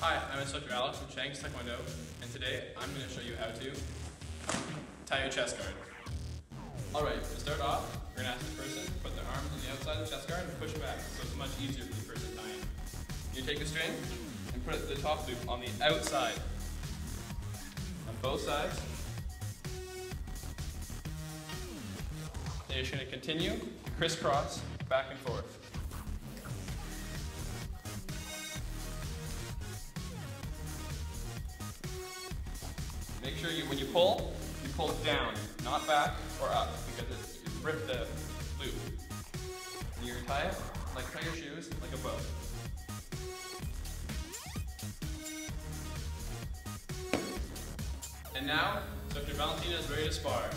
Hi, I'm Instructor Alex from Chang's Taekwondo, and today I'm going to show you how to tie your chest guard. Alright, to start off, we're going to ask the person to put their arms on the outside of the chest guard and push back, so it's much easier for the person tying. You take a string and put it the top loop on the outside, on both sides. Then you're just going to continue to crisscross back and forth. Make sure you, when you pull, you pull down, not back or up, because it's, it ripped the loop. And you're gonna tie it, like tie your shoes, like a bow. And now, Dr. Valentina is ready to spar.